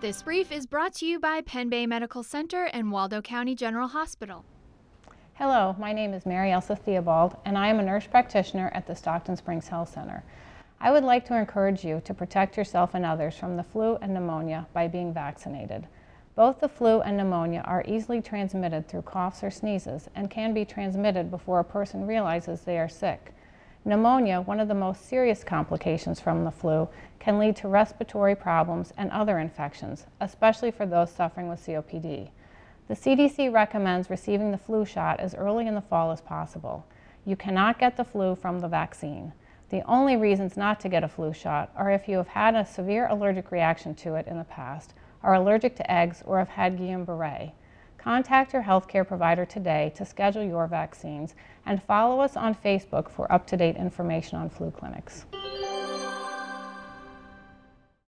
This brief is brought to you by Pen Bay Medical Center and Waldo County General Hospital. Hello, my name is Mary Elsa Theobald, and I am a nurse practitioner at the Stockton Springs Health Center. I would like to encourage you to protect yourself and others from the flu and pneumonia by being vaccinated. Both the flu and pneumonia are easily transmitted through coughs or sneezes and can be transmitted before a person realizes they are sick. Pneumonia, one of the most serious complications from the flu, can lead to respiratory problems and other infections, especially for those suffering with COPD. The CDC recommends receiving the flu shot as early in the fall as possible. You cannot get the flu from the vaccine. The only reasons not to get a flu shot are if you have had a severe allergic reaction to it in the past, are allergic to eggs, or have had Guillain-Barré. Contact your healthcare provider today to schedule your vaccines and follow us on Facebook for up-to-date information on flu clinics.